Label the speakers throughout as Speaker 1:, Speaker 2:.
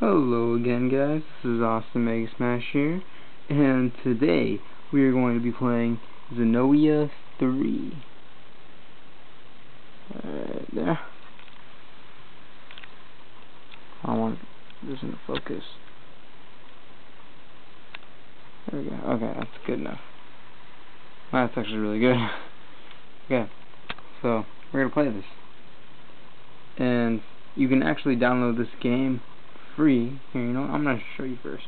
Speaker 1: Hello again guys, this is Austin Mega Smash here, and today we are going to be playing Xenoia 3. Right there. I want this in focus. There we go. Okay, that's good enough. That's actually really good. okay, so we're gonna play this, and you can actually download this game free. Here, you know, I'm going to show you first.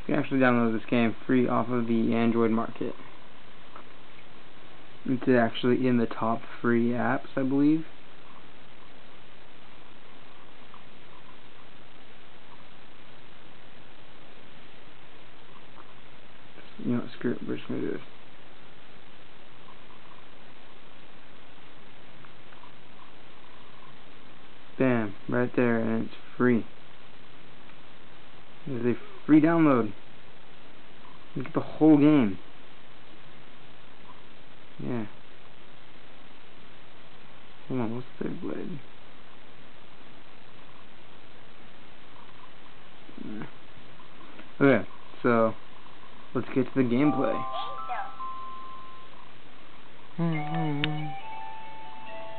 Speaker 1: You can actually download this game free off of the Android market. It's actually in the top free apps, I believe. You know, screw it, we're just going to do this. Bam, right there, and it's free. It is a free download. You get the whole game. Yeah. Hold on, what's the blade? Okay, so let's get to the gameplay.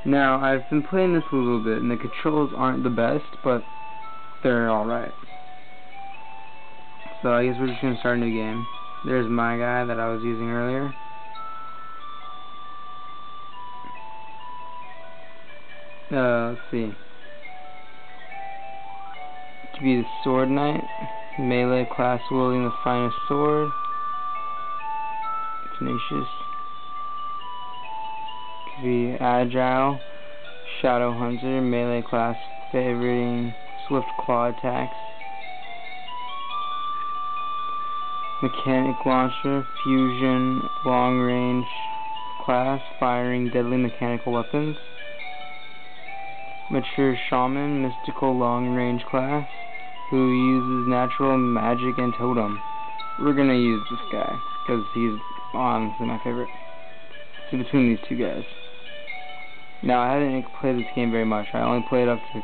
Speaker 1: Now, I've been playing this a little bit, and the controls aren't the best, but they're alright. So I guess we're just gonna start a new game. There's my guy that I was using earlier. Uh, let's see. To be the sword knight, melee class wielding the finest sword. Tenacious. To be agile, shadow hunter, melee class favoriting swift claw attacks. Mechanic Launcher, Fusion, Long Range class, firing deadly mechanical weapons. Nature Shaman, Mystical Long Range class, who uses natural magic and totem. We're gonna use this guy, because he's honestly my favorite. So between these two guys. Now, I haven't played this game very much. I only played up to,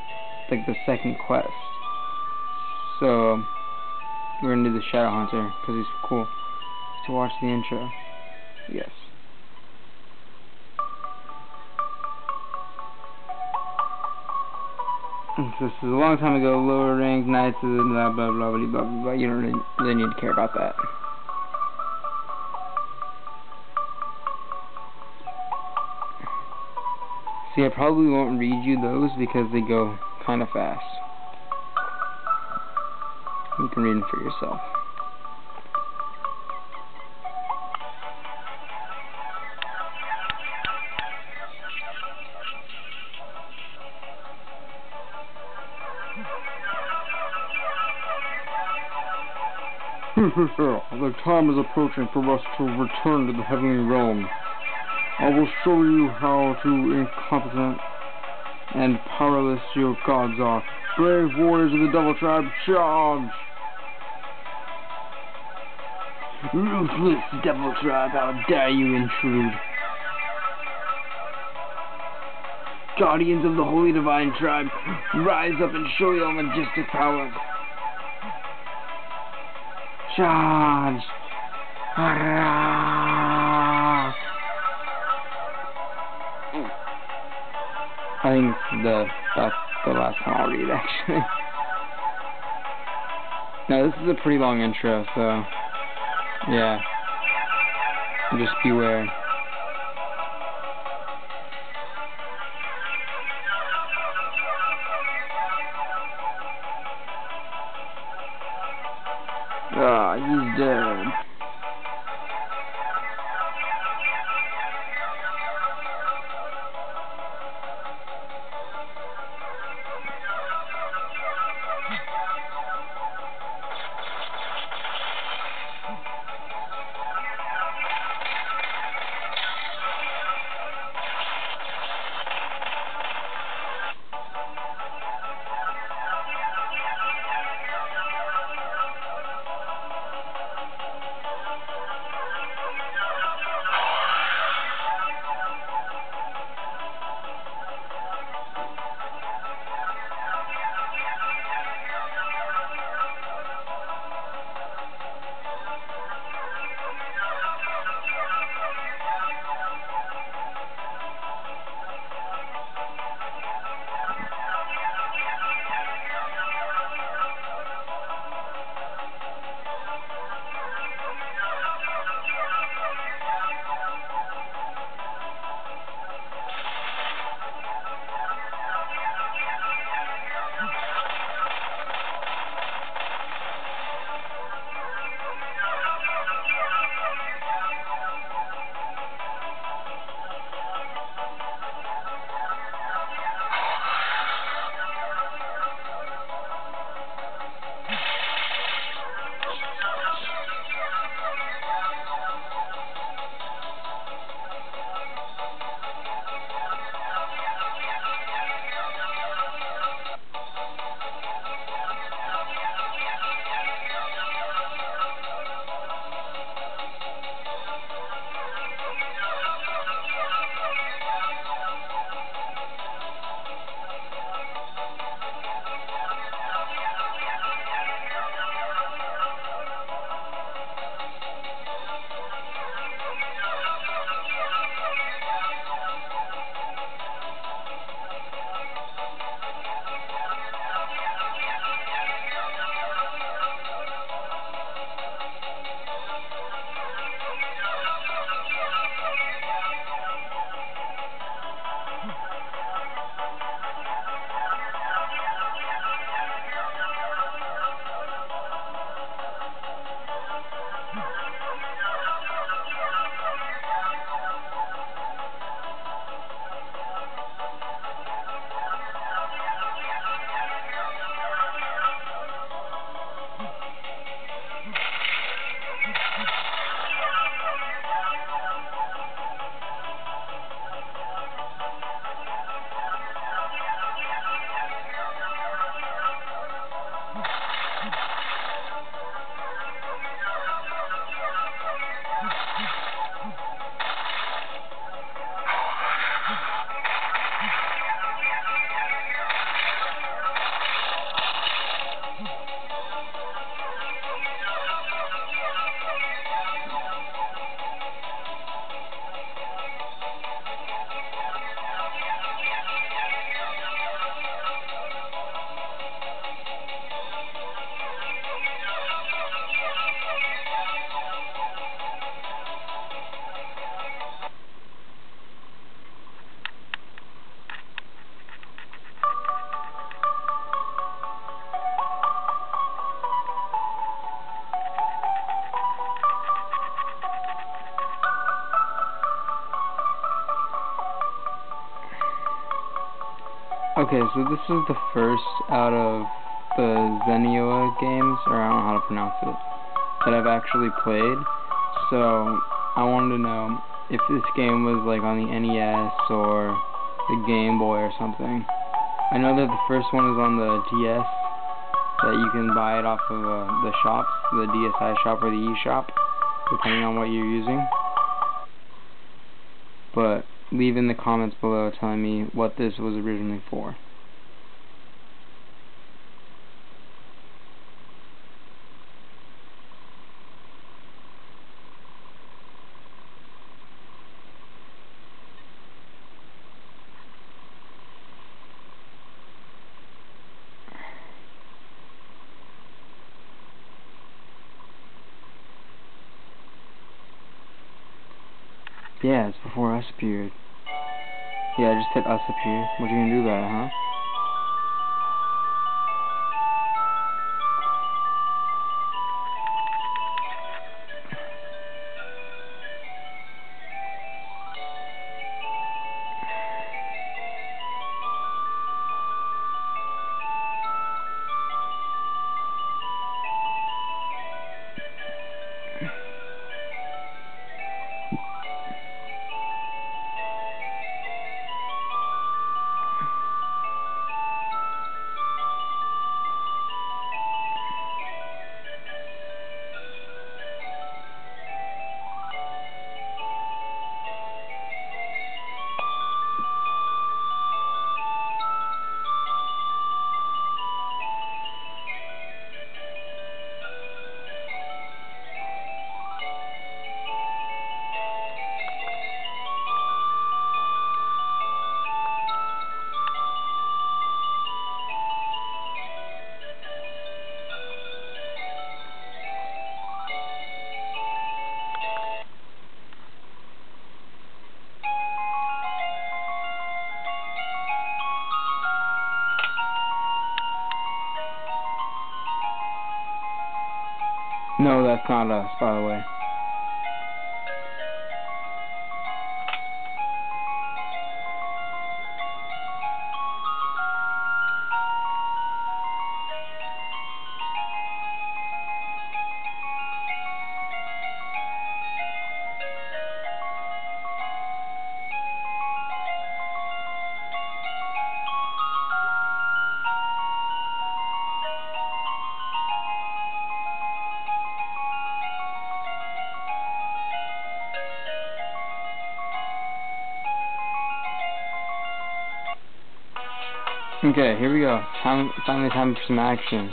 Speaker 1: like, the second quest. So, we're gonna do the Shadow Hunter because he's cool. To watch the intro. Yes. This is a long time ago. Lower ranked knights, blah blah blah blah blah blah. blah. You don't really, really need to care about that. See, I probably won't read you those because they go kind of fast. You can read them for yourself.
Speaker 2: the time is approaching for us to return to the heavenly realm. I will show you how to incompetent and powerless your gods are. Brave warriors of the Devil Tribe, charge!
Speaker 1: Ruthless Devil Tribe, how dare you intrude? Guardians of the Holy Divine Tribe, rise up and show your majestic powers. Charge! I think the that's the last one I'll read actually. now this is a pretty long intro, so yeah. Just beware. Ah, he's dead. Okay, so this is the first out of the Zenioa games, or I don't know how to pronounce it, that I've actually played. So I wanted to know if this game was like on the NES or the Game Boy or something. I know that the first one is on the DS, that you can buy it off of uh, the shops, the DSi shop or the eShop, depending on what you're using. But leave in the comments below telling me what this was originally for. Yeah, it's before us appeared. Yeah, I just hit us appear. What are you gonna do about it, huh? No, that's not us, by the way. Okay, here we go. Time, finally time for some action.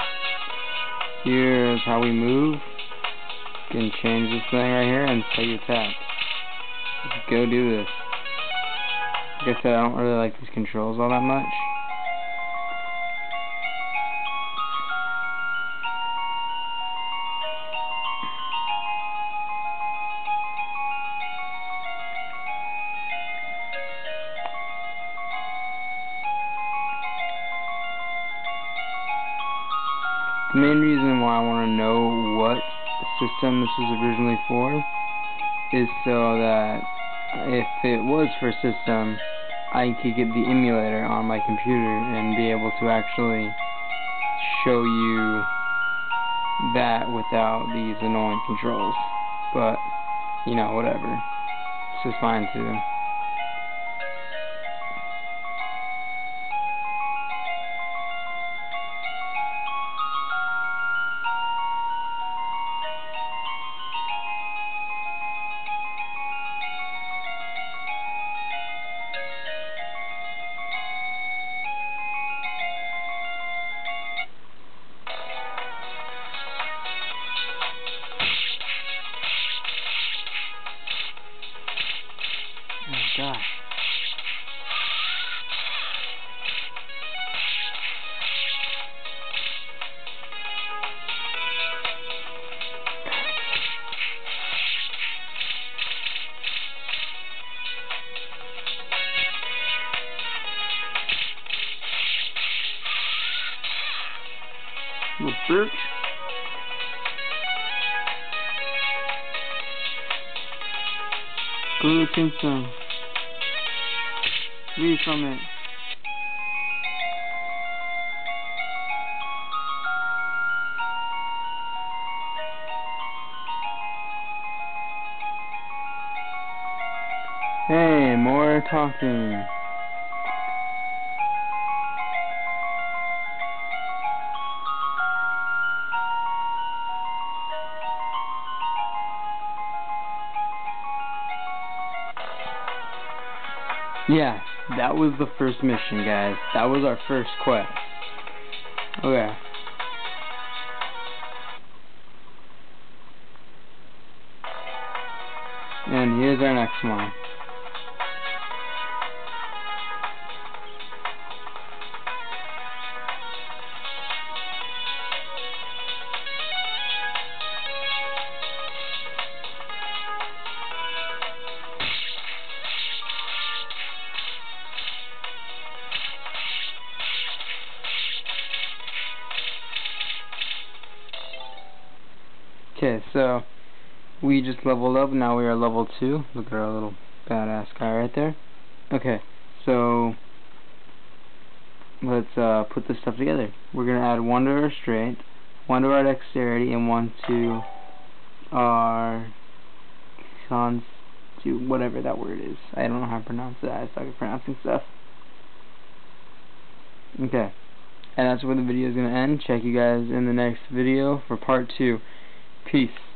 Speaker 1: Here's how we move. You can change this thing right here and set your attack. Let's go do this. Like I said, I don't really like these controls all that much. The main reason why I want to know what system this was originally for is so that if it was for system, I could get the emulator on my computer and be able to actually show you that without these annoying controls. But, you know, whatever. It's just fine too.
Speaker 2: No bitch. Good thinking. Read from it.
Speaker 1: Hey, more talking. Yeah, that was the first mission, guys. That was our first quest. Okay. And here's our next one. So we just leveled up. Now we are level 2. Look at our little badass guy right there. Okay, so let's uh, put this stuff together. We're going to add 1 to our strength, 1 to our dexterity, and 1 to our cons to whatever that word is. I don't know how to pronounce that. I suck at pronouncing stuff. Okay. And that's where the video is going to end. Check you guys in the next video for part 2. Peace.